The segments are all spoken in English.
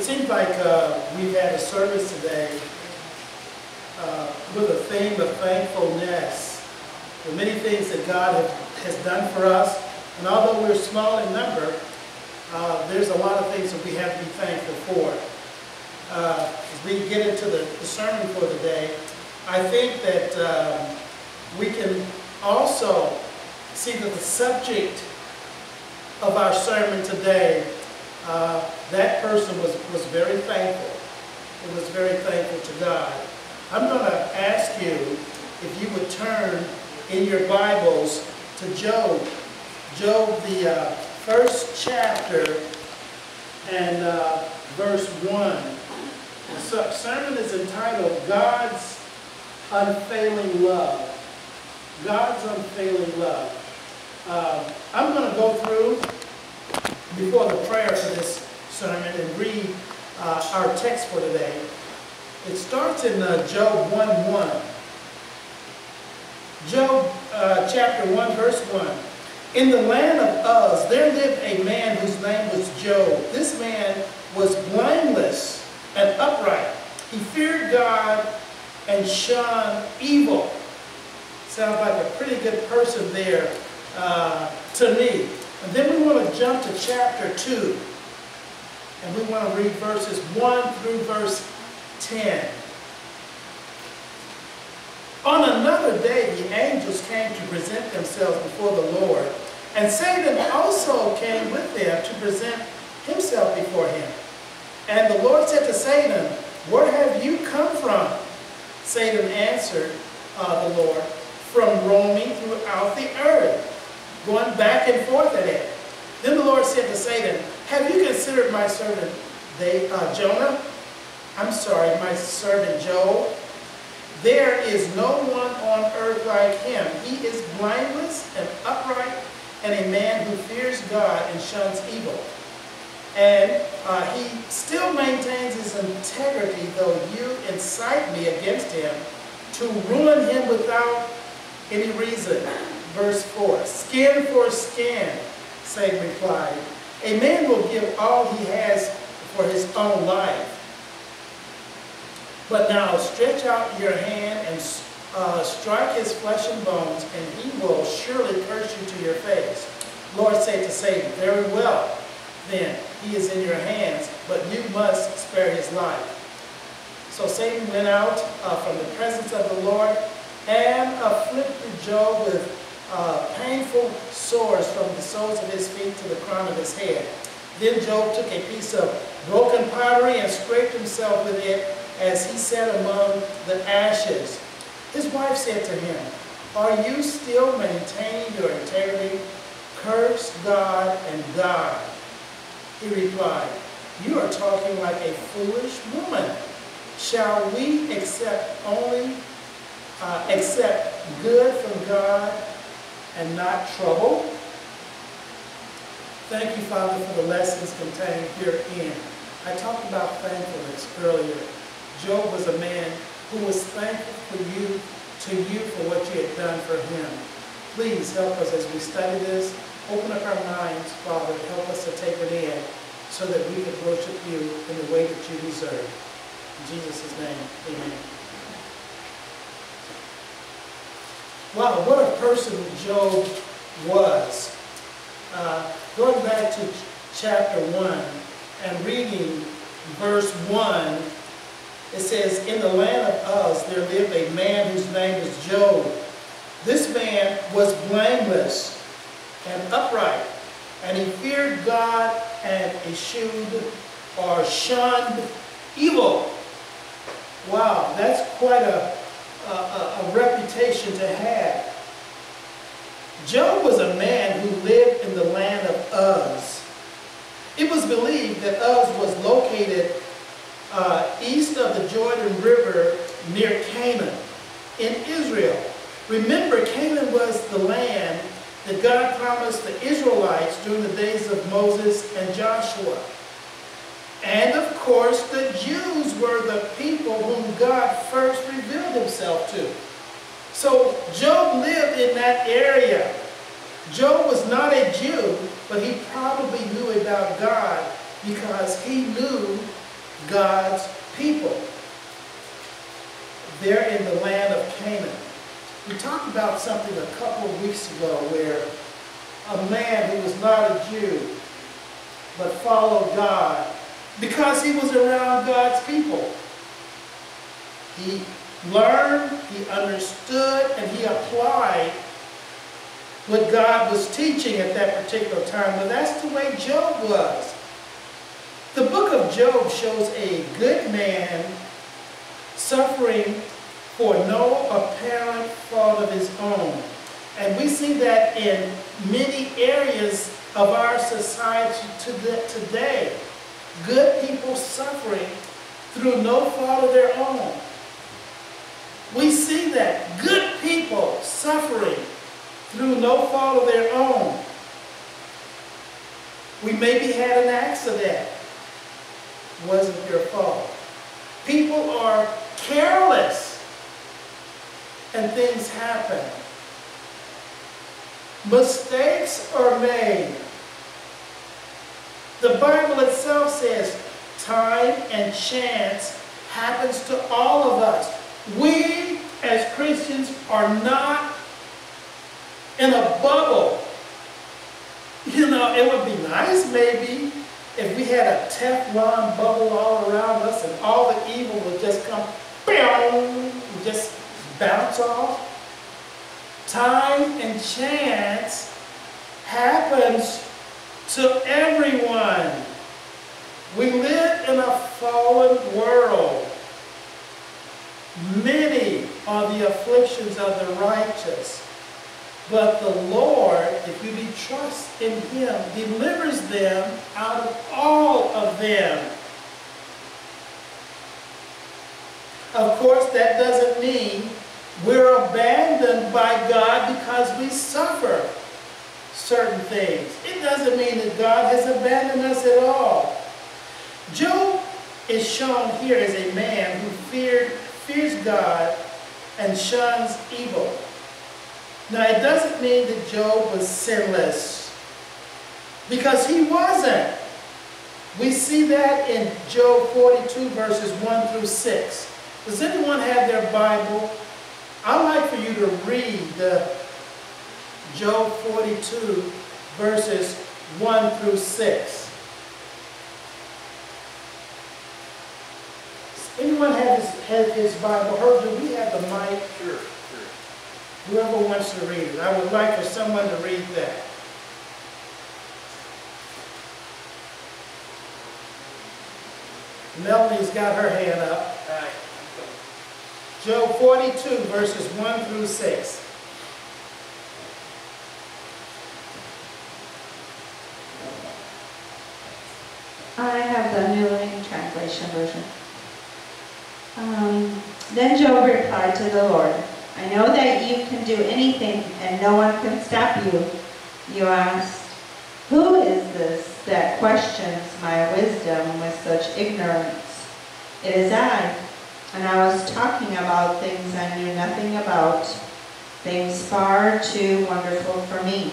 It seems like uh, we've had a service today uh, with a theme of thankfulness. The many things that God has done for us, and although we're small in number, uh, there's a lot of things that we have to be thankful for. Uh, as we get into the, the, sermon for the day, I think that um, we can also see that the subject of our sermon today uh, that person was, was very thankful. It was very thankful to God. I'm going to ask you if you would turn in your Bibles to Job. Job, the uh, first chapter and uh, verse 1. The sermon is entitled God's Unfailing Love. God's Unfailing Love. Uh, I'm going to go through before the prayer for this sermon and read uh, our text for today. It starts in uh, Job 1.1. Job uh, chapter 1 verse 1. In the land of Uz there lived a man whose name was Job. This man was blameless and upright. He feared God and shunned evil. Sounds like a pretty good person there uh, to me. And then we want to jump to chapter 2. And we want to read verses 1 through verse 10. On another day, the angels came to present themselves before the Lord. And Satan also came with them to present himself before him. And the Lord said to Satan, Where have you come from? Satan answered uh, the Lord, From roaming throughout the earth going back and forth at it. Then the Lord said to Satan, Have you considered my servant they, uh, Jonah? I'm sorry, my servant Job. There is no one on earth like him. He is blameless and upright and a man who fears God and shuns evil. And uh, he still maintains his integrity, though you incite me against him to ruin him without any reason. Verse 4, skin for skin, Satan replied. A man will give all he has for his own life. But now stretch out your hand and uh, strike his flesh and bones, and he will surely curse you to your face. Lord said to Satan, Very well, then, he is in your hands, but you must spare his life. So Satan went out uh, from the presence of the Lord and afflicted Job with uh, painful sores from the soles of his feet to the crown of his head. Then Job took a piece of broken pottery and scraped himself with it as he sat among the ashes. His wife said to him, Are you still maintaining your integrity? Curse God and die. He replied, You are talking like a foolish woman. Shall we accept only uh, accept good from God and not trouble. Thank you, Father, for the lessons contained herein. I talked about thankfulness earlier. Job was a man who was thankful for you, to you for what you had done for him. Please help us as we study this. Open up our minds, Father. Help us to take it in so that we can worship you in the way that you deserve. In Jesus' name, amen. Wow, what a person Job was. Uh, going back to chapter 1 and reading verse 1, it says, In the land of Uz there lived a man whose name was Job. This man was blameless and upright, and he feared God and eschewed or shunned evil. Wow, that's quite a a, a, reputation to have. Job was a man who lived in the land of Uz. It was believed that Uz was located uh, east of the Jordan River near Canaan in Israel. Remember, Canaan was the land that God promised the Israelites during the days of Moses and Joshua. And of course, the Jews were the people whom God first revealed himself to. So Job lived in that area. Job was not a Jew, but he probably knew about God because he knew God's people. They're in the land of Canaan. We talked about something a couple of weeks ago where a man who was not a Jew but followed God because he was around God's people. He learned, he understood, and he applied what God was teaching at that particular time. But that's the way Job was. The book of Job shows a good man suffering for no apparent fault of his own. And we see that in many areas of our society today. Good people suffering through no fault of their own. We see that. Good people suffering through no fault of their own. We maybe had an accident. Wasn't your fault. People are careless and things happen. Mistakes are made. The Bible itself says time and chance happens to all of us. We as Christians are not in a bubble. You know, it would be nice maybe if we had a Teflon bubble all around us and all the evil would just come, and just bounce off. Time and chance happens to everyone. We live in a fallen world. Many are the afflictions of the righteous. But the Lord, if be trust in him, delivers them out of all of them. Of course, that doesn't mean we're abandoned by God because we suffer certain things. It doesn't mean that God has abandoned us at all. Job is shown here as a man who feared, fears God and shuns evil. Now, it doesn't mean that Job was sinless, because he wasn't. We see that in Job 42, verses 1 through 6. Does anyone have their Bible? I'd like for you to read the Job 42, verses 1 through 6. Anyone have his, have his Bible? Herb, do we have the mic? Sure. sure. Whoever wants to read it. I would like for someone to read that. Melanie's got her hand up. Job 42, verses 1 through 6. I have the New Version. Um, then Job replied to the Lord, I know that you can do anything and no one can stop you. You asked, Who is this that questions my wisdom with such ignorance? It is I, and I was talking about things I knew nothing about, things far too wonderful for me.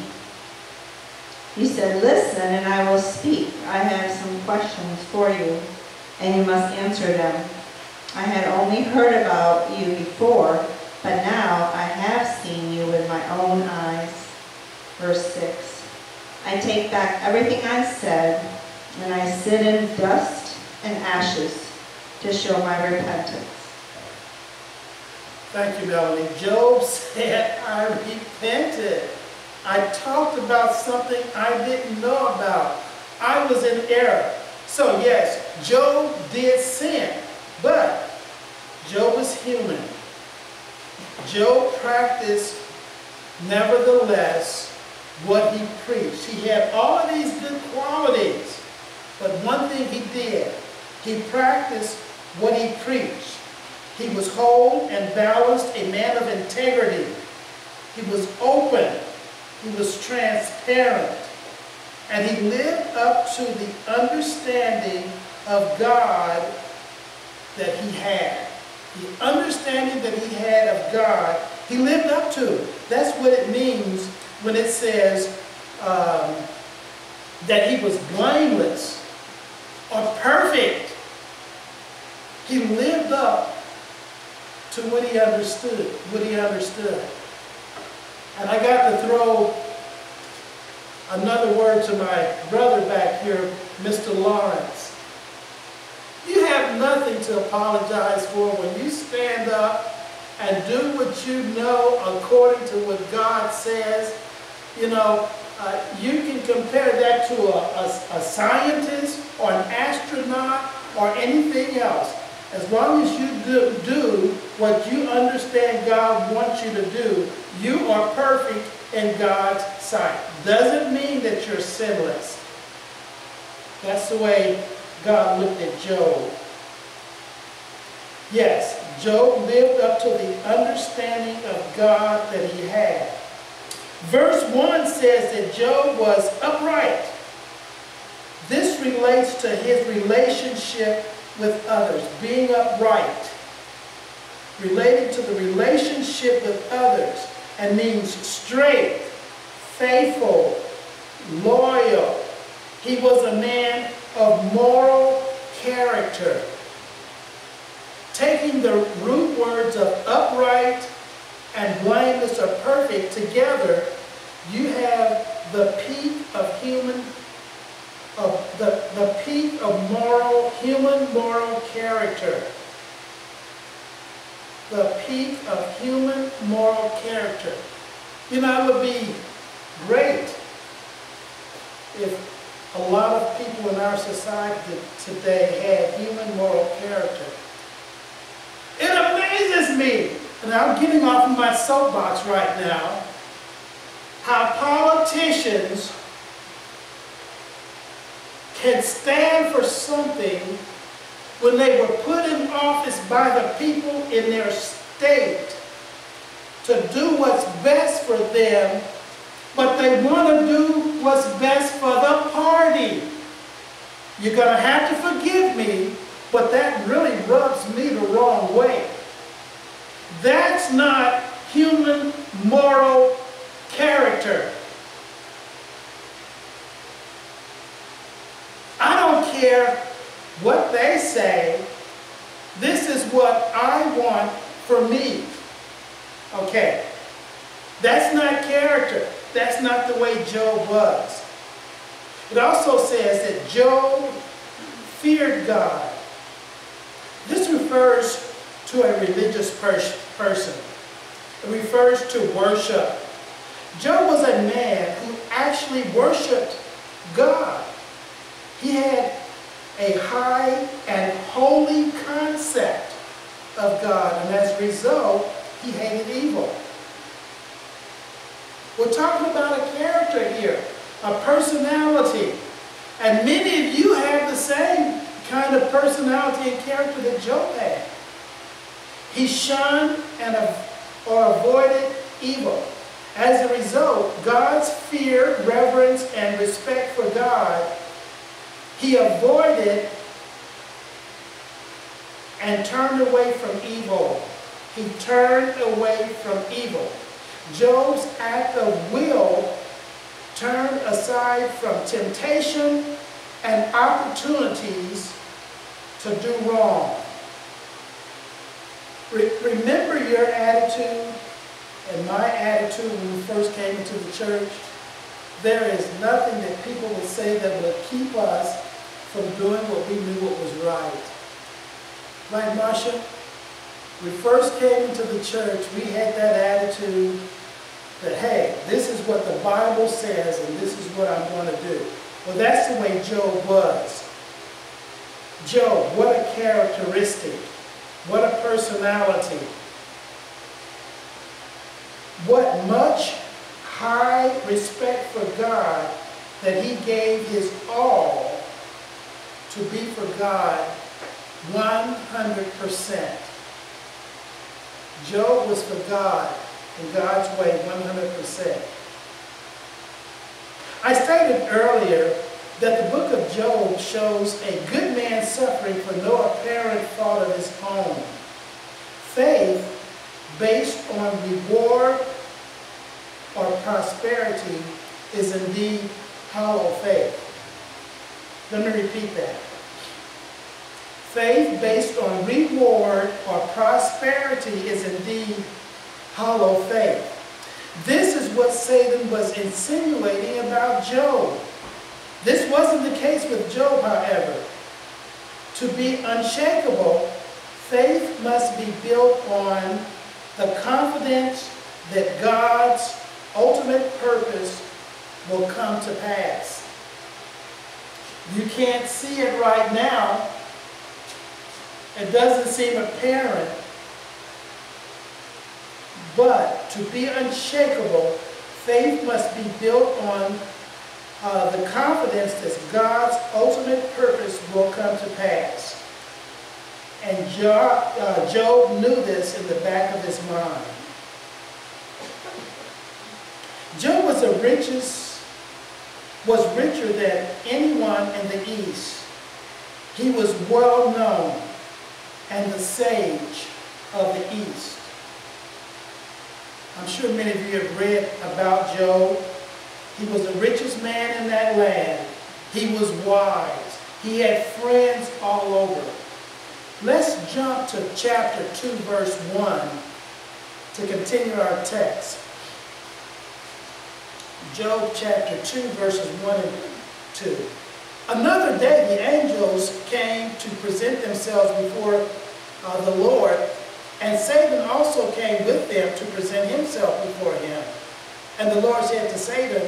He said, Listen, and I will speak. I have some questions for you, and you must answer them. I had only heard about you before, but now I have seen you with my own eyes. Verse 6 I take back everything I said, and I sit in dust and ashes to show my repentance. Thank you, Melanie. Job said, I repented. I talked about something I didn't know about. I was in error. So yes, Job did sin, but Job was human. Job practiced, nevertheless, what he preached. He had all of these good qualities, but one thing he did, he practiced what he preached. He was whole and balanced, a man of integrity. He was open he was transparent. And he lived up to the understanding of God that he had. The understanding that he had of God, he lived up to. That's what it means when it says um, that he was blameless or perfect. He lived up to what he understood, what he understood. And I got to throw another word to my brother back here, Mr. Lawrence. You have nothing to apologize for when you stand up and do what you know according to what God says. You know, uh, you can compare that to a, a, a scientist or an astronaut or anything else. As long as you do, do what you understand God wants you to do, you are perfect in God's sight. Doesn't mean that you're sinless. That's the way God looked at Job. Yes, Job lived up to the understanding of God that he had. Verse 1 says that Job was upright. This relates to his relationship with others, being upright. Related to the relationship with others and means straight, faithful, loyal. He was a man of moral character. Taking the root words of upright and blameless or perfect together, you have the peak of human, the, the peak of moral, human moral character. The peak of human moral character. You know, it would be great if a lot of people in our society today had human moral character. It amazes me, and I'm getting off of my soapbox right now, how politicians can stand for something when they were put in office by the people in their state to do what's best for them, but they want to do what's best for the party. You're going to have to forgive me, but that really rubs me the wrong way. That's not human moral character. I don't care what they say. This is what I want for me. Okay. That's not character. That's not the way Job was. It also says that Job feared God. This refers to a religious pers person. It refers to worship. Job was a man who actually worshiped God. He had a high and holy concept of God, and as a result, he hated evil. We're talking about a character here, a personality. And many of you have the same kind of personality and character that Job had. He shunned and or avoided evil. As a result, God's fear, reverence, and respect for God, he avoided and turned away from evil. He turned away from evil. Job's act of will turned aside from temptation and opportunities to do wrong. Re remember your attitude and my attitude when we first came into the church? There is nothing that people will say that will keep us from doing what we knew what was right. Right, Marsha? we first came into the church, we had that attitude that, hey, this is what the Bible says and this is what I'm going to do. Well, that's the way Job was. Job, what a characteristic. What a personality. What much high respect for God that he gave his all to be for God 100%. Job was for God in God's way 100%. I stated earlier that the book of Job shows a good man suffering for no apparent fault of his own. Faith based on reward or prosperity is indeed hollow faith. Let me repeat that. Faith based on reward or prosperity is indeed hollow faith. This is what Satan was insinuating about Job. This wasn't the case with Job, however. To be unshakable, faith must be built on the confidence that God's ultimate purpose will come to pass. You can't see it right now, it doesn't seem apparent. But to be unshakable, faith must be built on uh, the confidence that God's ultimate purpose will come to pass. And Job, uh, Job knew this in the back of his mind. Job was the richest, was richer than anyone in the East. He was well known and the sage of the East. I'm sure many of you have read about Job. He was the richest man in that land. He was wise. He had friends all over. Let's jump to chapter 2, verse 1 to continue our text. Job chapter 2, verses 1 and 2. Another day the angels came to present themselves before uh, the Lord, and Satan also came with them to present himself before him. And the Lord said to Satan,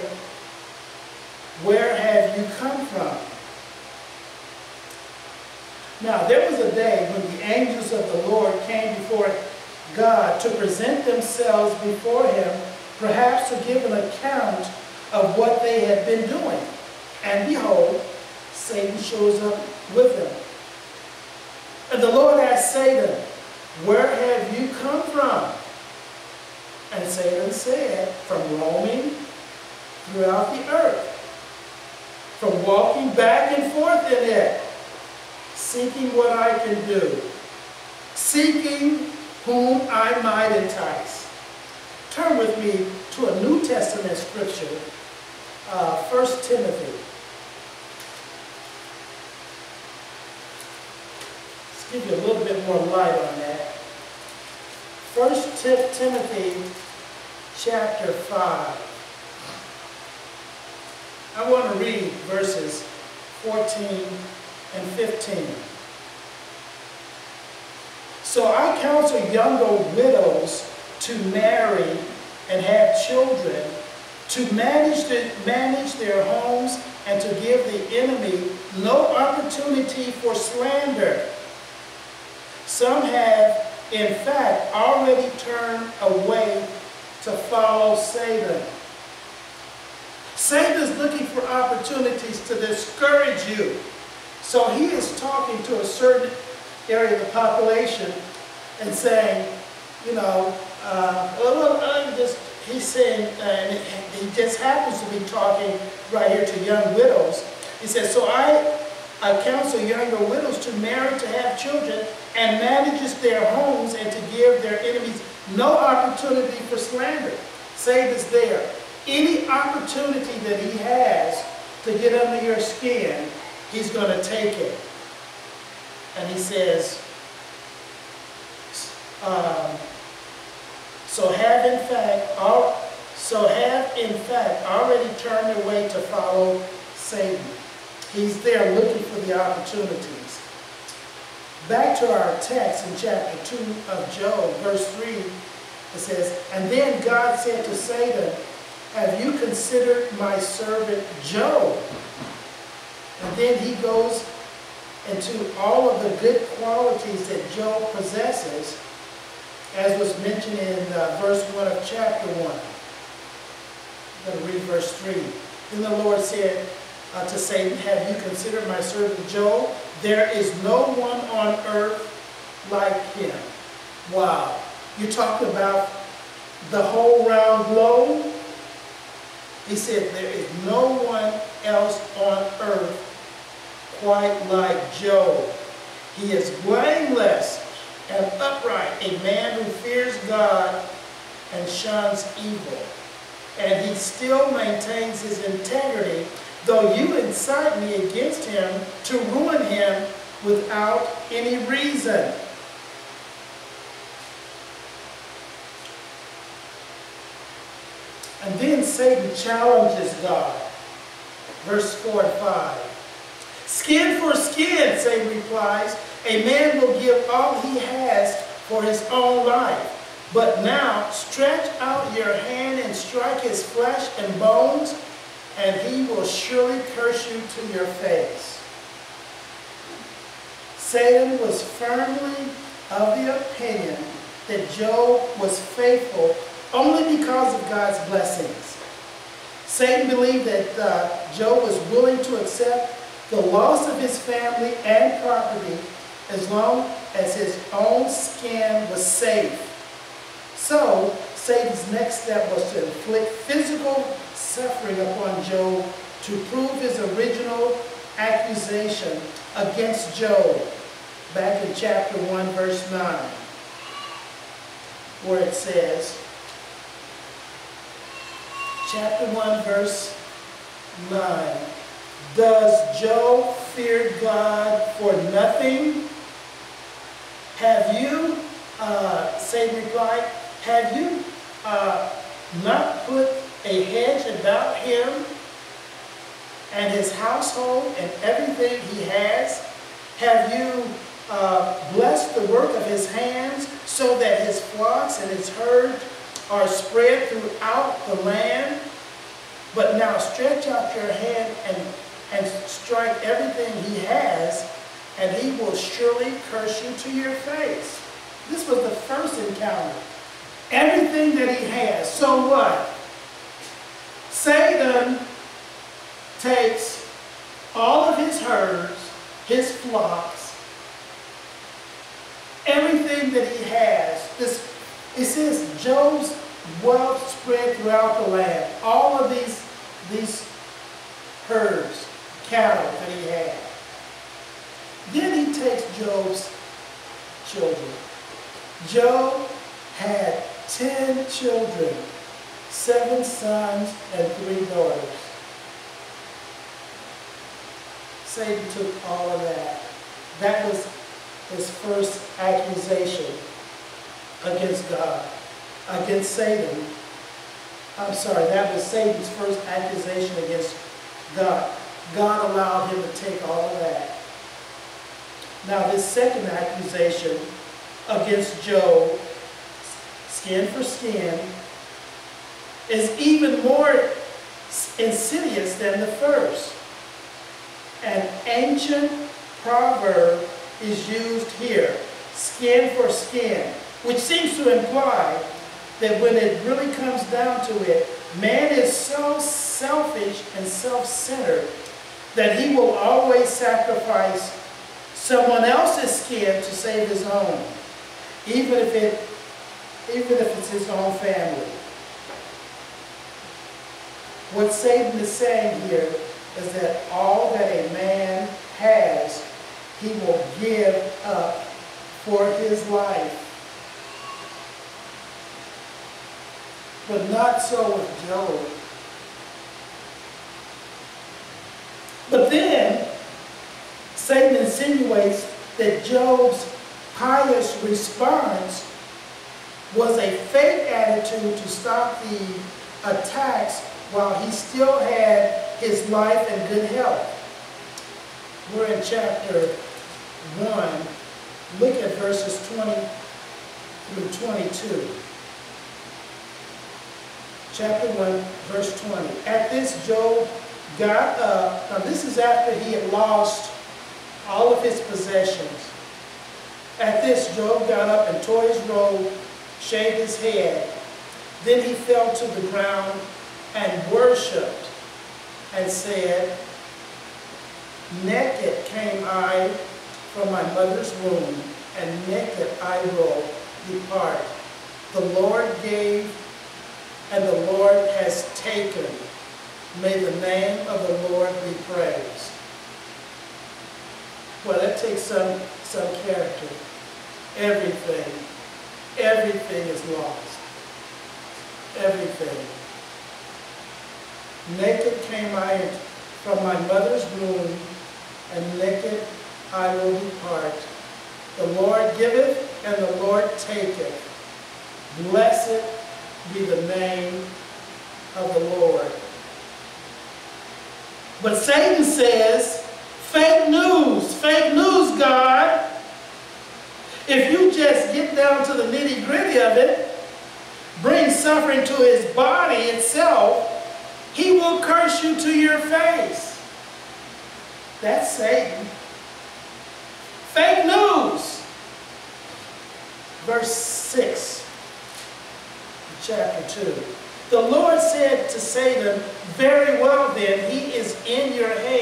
Where have you come from? Now there was a day when the angels of the Lord came before God to present themselves before him, perhaps to give an account of what they had been doing. And behold, Satan shows up with them. And the Lord asked Satan, Where have you come from? And Satan said, From roaming throughout the earth, from walking back and forth in it, seeking what I can do, seeking whom I might entice. Turn with me to a New Testament scripture, uh, 1 Timothy Let's give you a little bit more light on that. First Timothy chapter 5. I want to read verses 14 and 15. So I counsel younger widows to marry and have children, to manage, the, manage their homes, and to give the enemy no opportunity for slander some have, in fact, already turned away to follow Satan. Satan is looking for opportunities to discourage you. So he is talking to a certain area of the population and saying, you know, uh, well, uh, just, he's saying, uh, and he just happens to be talking right here to young widows. He says, so I, I counsel younger widows to marry to have children and manages their homes and to give their enemies no opportunity for slander. Save is there. Any opportunity that he has to get under your skin, he's going to take it. And he says, um, so have in fact, all, so have in fact already turned away to follow Satan. He's there looking for the opportunities. Back to our text in chapter 2 of Job, verse 3, it says, And then God said to Satan, Have you considered my servant Job? And then he goes into all of the good qualities that Job possesses, as was mentioned in uh, verse 1 of chapter 1. I'm going to read verse 3. Then the Lord said uh, to Satan, Have you considered my servant Job? There is no one on earth like him. Wow. You talk about the whole round globe. He said there is no one else on earth quite like Job. He is blameless and upright, a man who fears God and shuns evil. And he still maintains his integrity Though you incite me against him to ruin him, without any reason. And then Satan challenges God. Verse 4 and 5. Skin for skin, Satan replies. A man will give all he has for his own life. But now stretch out your hand and strike his flesh and bones, and he will surely curse you to your face. Satan was firmly of the opinion that Job was faithful only because of God's blessings. Satan believed that uh, Job was willing to accept the loss of his family and property as long as his own skin was safe. So, Satan's next step was to inflict physical suffering upon Job to prove his original accusation against Job back in chapter 1, verse 9, where it says, chapter 1, verse 9. Does Job fear God for nothing? Have you, uh, Satan replied, have you uh, not put a hedge about him and his household and everything he has? Have you uh, blessed the work of his hands so that his flocks and his herds are spread throughout the land. But now stretch out your hand and, and strike everything he has, and he will surely curse you to your face. This was the first encounter. Everything that he has. So what? Satan takes all of his herds, his flocks, everything that he has, this it says Job's wealth spread throughout the land. All of these, these herds, cattle that he had. Then he takes Job's children. Job had ten children, seven sons and three daughters. Satan took all of that. That was his first accusation against God, against Satan. I'm sorry, that was Satan's first accusation against God. God allowed him to take all of that. Now, this second accusation against Job, skin for skin, is even more insidious than the first. An ancient proverb is used here, skin for skin which seems to imply that when it really comes down to it, man is so selfish and self-centered that he will always sacrifice someone else's skin to save his own, even if it even if it's his own family. What Satan is saying here is that all that a man has, he will give up for his life. but not so with Job. But then, Satan insinuates that Job's pious response was a fake attitude to stop the attacks while he still had his life and good health. We're in chapter 1. Look at verses 20 through 22 chapter 1, verse 20. At this, Job got up. Now, this is after he had lost all of his possessions. At this, Job got up and tore his robe, shaved his head. Then he fell to the ground and worshipped and said, Naked came I from my mother's womb, and naked I will depart. The Lord gave and the Lord has taken. May the name of the Lord be praised. Well, that takes some, some character. Everything, everything is lost. Everything. Naked came I from my mother's womb, and naked I will depart. The Lord giveth, and the Lord taketh. Blessed be the name of the Lord. But Satan says, fake news, fake news, God. If you just get down to the nitty gritty of it, bring suffering to his body itself, he will curse you to your face. That's Satan. Fake news. Verse 6, chapter 2. The Lord said to Satan, Very well then, he is in your hands,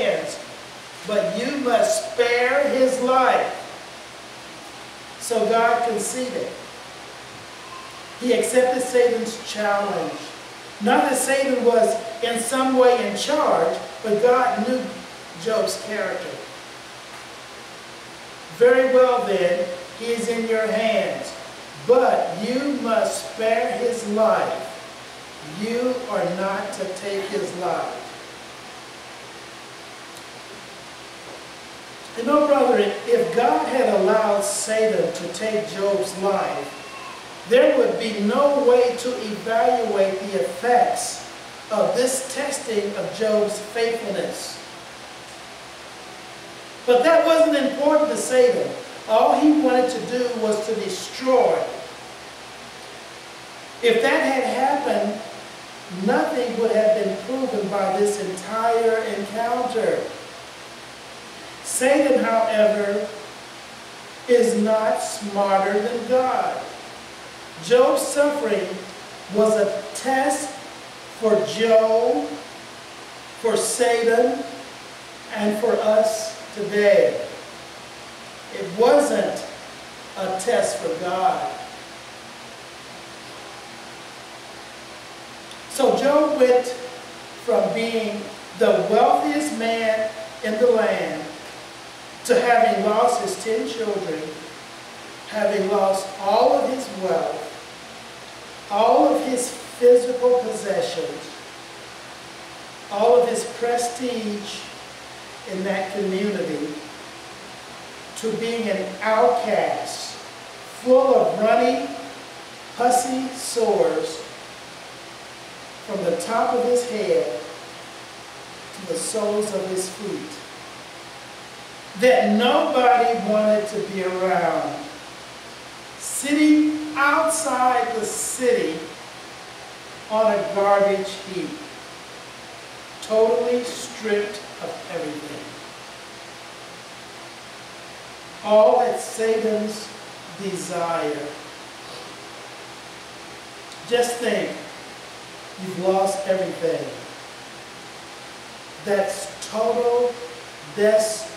but you must spare his life. So God conceded. He accepted Satan's challenge. Not that Satan was in some way in charge, but God knew Job's character. Very well then, he is in your hands, but you must spare his life. You are not to take his life. You know, brother, if God had allowed Satan to take Job's life, there would be no way to evaluate the effects of this testing of Job's faithfulness. But that wasn't important to Satan. All he wanted to do was to destroy. If that had happened, nothing would have been proven by this entire encounter. Satan, however, is not smarter than God. Job's suffering was a test for Job, for Satan, and for us today. It wasn't a test for God. So Job went from being the wealthiest man in the land to having lost his ten children, having lost all of his wealth, all of his physical possessions, all of his prestige in that community, to being an outcast, full of runny, pussy sores from the top of his head to the soles of his feet that nobody wanted to be around. Sitting outside the city on a garbage heap, totally stripped of everything. All at Satan's desire. Just think, you've lost everything. That's total destitution.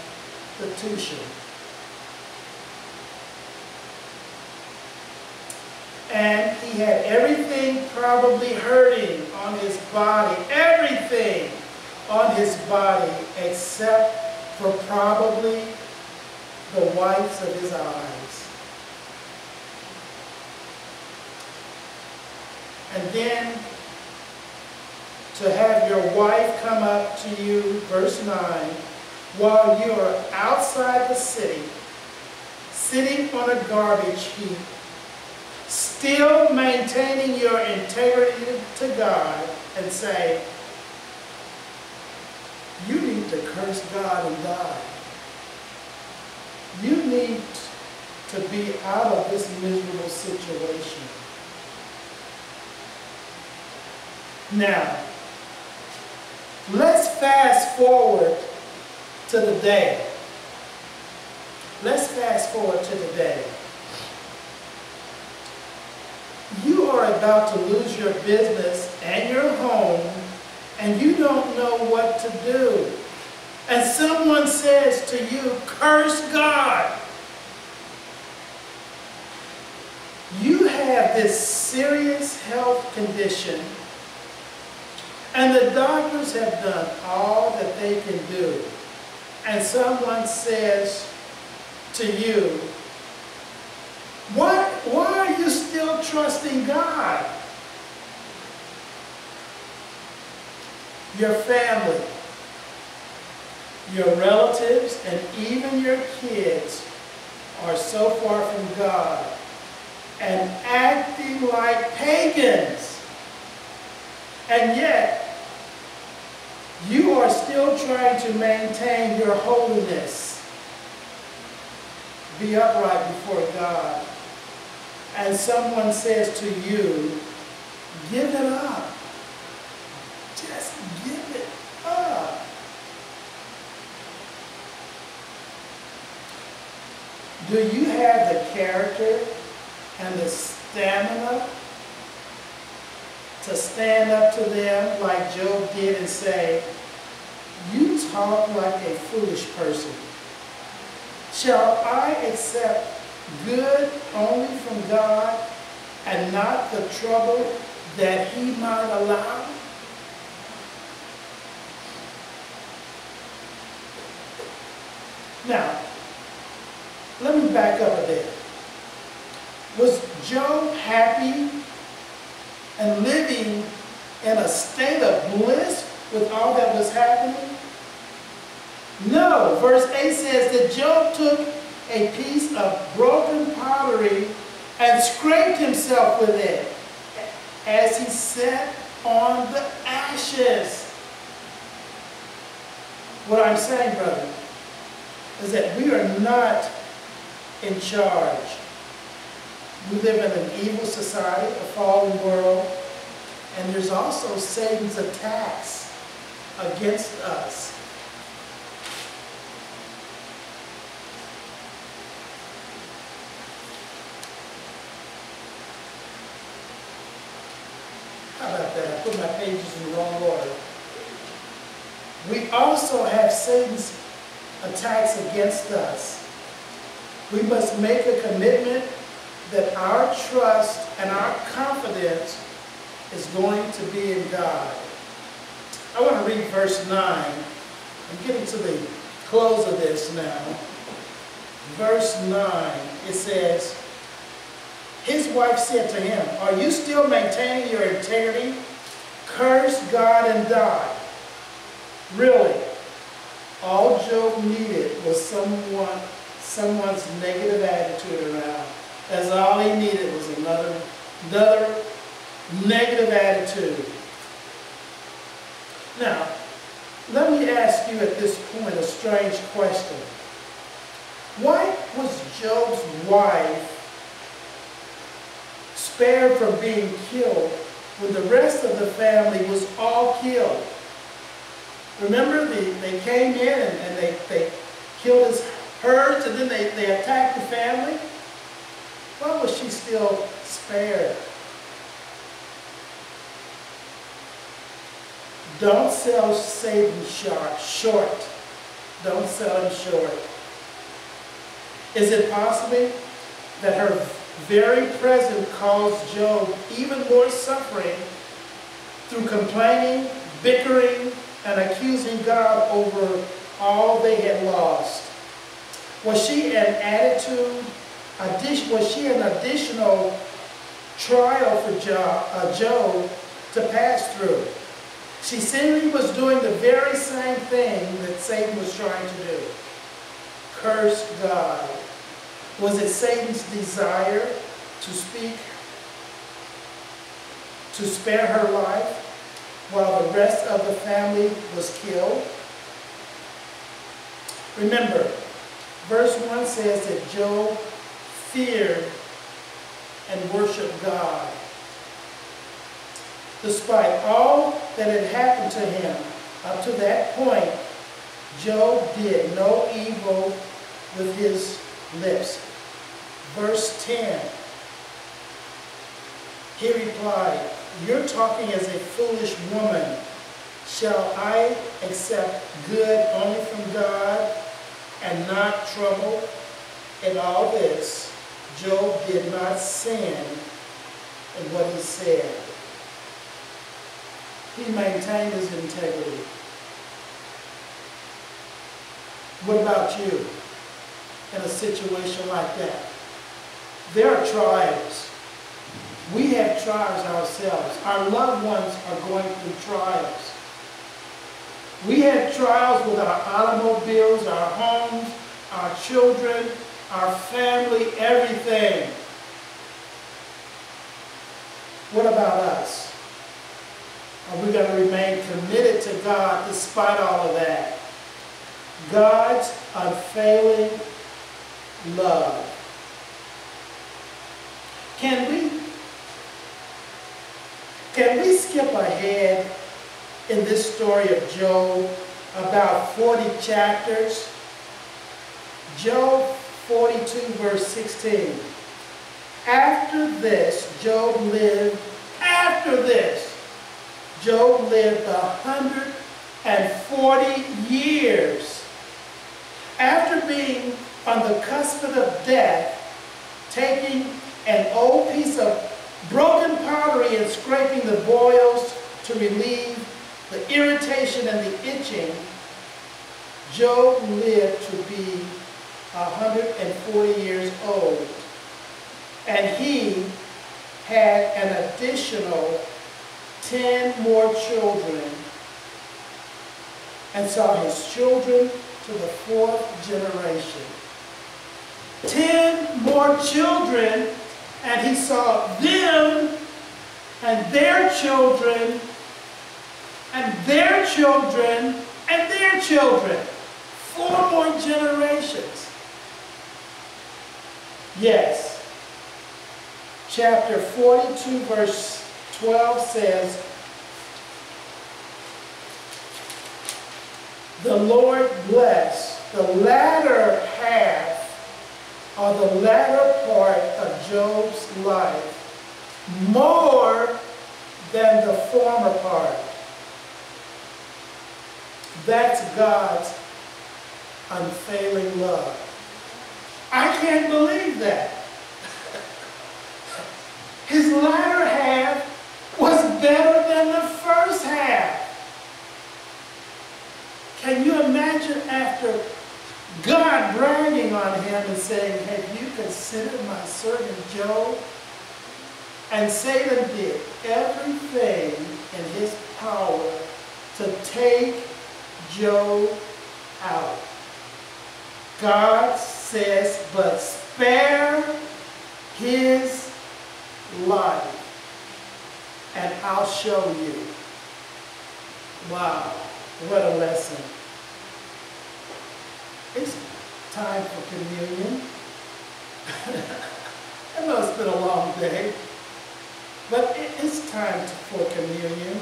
And he had everything probably hurting on his body, everything on his body except for probably the whites of his eyes. And then to have your wife come up to you, verse 9, while you are outside the city, sitting on a garbage heap, still maintaining your integrity to God, and say, you need to curse God and die. You need to be out of this miserable situation. Now, let's fast forward to the day. Let's fast forward to the day. You are about to lose your business and your home, and you don't know what to do. And someone says to you, curse God. You have this serious health condition, and the doctors have done all that they can do. And someone says to you, why, why are you still trusting God? Your family, your relatives, and even your kids are so far from God and acting like pagans. And yet, you are still trying to maintain your holiness. Be upright before God. And someone says to you, give it up. Just give it up. Do you have the character and the stamina to stand up to them like Job did and say, You talk like a foolish person. Shall I accept good only from God and not the trouble that He might allow? Now, let me back up a bit. Was Job happy and living in a state of bliss with all that was happening? No. Verse 8 says that Job took a piece of broken pottery and scraped himself with it as he sat on the ashes. What I'm saying, brother, is that we are not in charge. We live in an evil society, a fallen world, and there's also Satan's attacks against us. How about that? I put my pages in the wrong order. We also have Satan's attacks against us. We must make a commitment that our trust and our confidence is going to be in God. I want to read verse 9. I'm getting to the close of this now. Verse 9, it says, His wife said to him, Are you still maintaining your integrity? Curse God and die. Really, all Job needed was someone, someone's negative attitude around. That's all he needed was another, another negative attitude. Now, let me ask you at this point a strange question. Why was Job's wife spared from being killed when the rest of the family was all killed? Remember, the, they came in and, and they, they killed his herds and then they, they attacked the family? Why was she still spared? Don't sell Satan short. Don't sell him short. Is it possible that her very presence caused Job even more suffering through complaining, bickering, and accusing God over all they had lost? Was she an attitude, was she an additional trial for Job, uh, to pass through? She simply was doing the very same thing that Satan was trying to do. Curse God. Was it Satan's desire to speak, to spare her life while the rest of the family was killed? Remember, verse 1 says that Job feared and worship God. Despite all that had happened to him up to that point, Job did no evil with his lips. Verse 10, he replied, You're talking as a foolish woman. Shall I accept good only from God and not trouble? In all this, Job did not sin in what he said. He maintained his integrity. What about you in a situation like that? There are trials. We have trials ourselves. Our loved ones are going through trials. We have trials with our automobiles, our homes, our children, our family, everything. What about us? Are we going to remain committed to God despite all of that? God's unfailing love. Can we can we skip ahead in this story of Job about 40 chapters? Job 42 verse 16. After this, Job lived, after this, Job lived 140 years. After being on the cusp of death, taking an old piece of broken pottery and scraping the boils to relieve the irritation and the itching, Job lived to be 140 years old. And he had an additional 10 more children and saw his children to the fourth generation. 10 more children and he saw them and their children and their children and their children. Four more generations. Yes. Chapter 42, verse 12 says, The Lord bless the latter half or the latter part of Job's life more than the former part. That's God's unfailing love. I can't believe that. His latter half was better than the first half. Can you imagine after God bragging on him and saying, Have you considered my servant Job? And Satan did everything in his power to take Job out. God says, but spare his life, and I'll show you. Wow, what a lesson. It's time for communion. I know it's been a long day, but it's time for communion.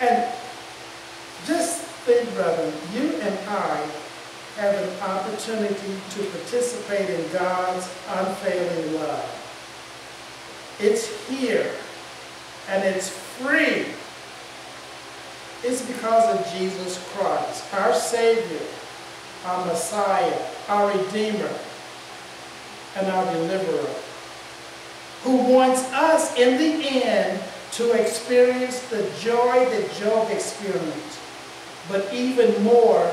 And just think, brother, you and I have an opportunity to participate in God's unfailing love. It's here, and it's free it's because of Jesus Christ, our Savior, our Messiah, our Redeemer, and our Deliverer, who wants us in the end to experience the joy that Job experienced, but even more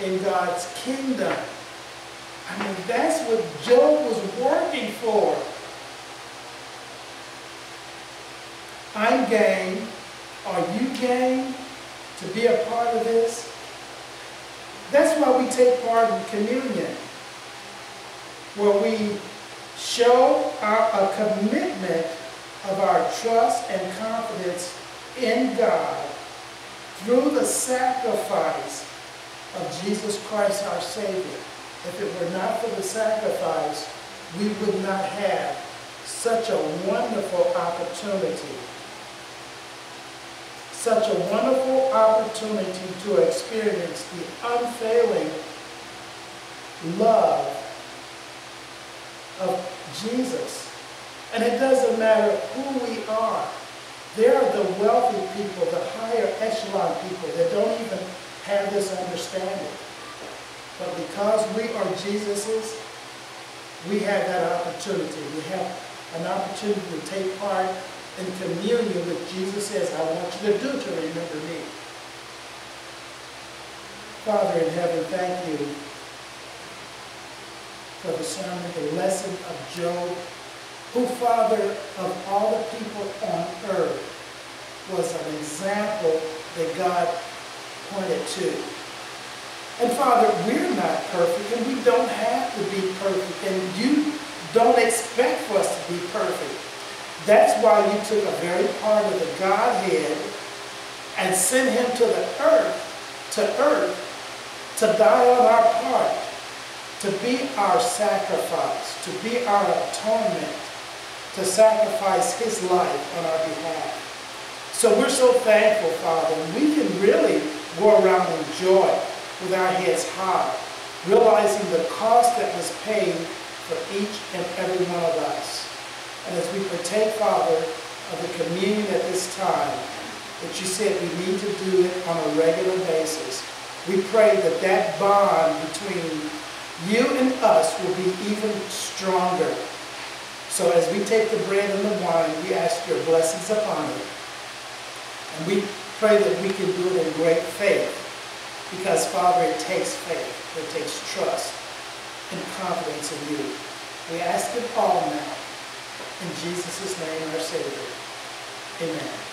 in God's kingdom. I mean, that's what Job was working for. I'm game are you game to be a part of this? That's why we take part in communion, where we show our, a commitment of our trust and confidence in God through the sacrifice of Jesus Christ our Savior. If it were not for the sacrifice, we would not have such a wonderful opportunity such a wonderful opportunity to experience the unfailing love of Jesus. And it doesn't matter who we are. There are the wealthy people, the higher echelon people that don't even have this understanding. But because we are Jesus's, we have that opportunity. We have an opportunity to take part in communion with Jesus says, I want you to do to remember me. Father in heaven, thank you for the sermon, the lesson of Job, who, Father, of all the people on earth, was an example that God pointed to. And Father, we're not perfect and we don't have to be perfect and you don't expect for us to be perfect. That's why you took a very part of the Godhead and sent him to the earth, to earth, to die on our part, to be our sacrifice, to be our atonement, to sacrifice his life on our behalf. So we're so thankful, Father, and we can really go around in joy with our heads high, realizing the cost that was paid for each and every one of us. And as we partake, Father, of the communion at this time, that you said we need to do it on a regular basis, we pray that that bond between you and us will be even stronger. So as we take the bread and the wine, we ask your blessings upon it. And we pray that we can do it in great faith. Because, Father, it takes faith, it takes trust and confidence in you. We ask it all now. In Jesus' name, our Savior. Amen.